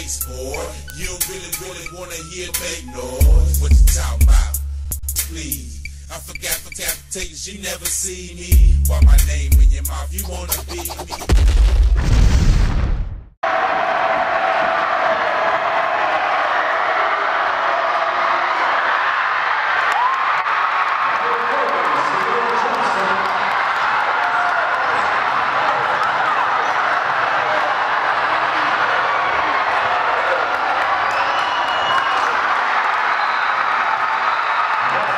place, boy. You don't really, really wanna hear make noise. What you talking about? Please. I forgot for capitations, you never see me. While my name in your mouth, you wanna.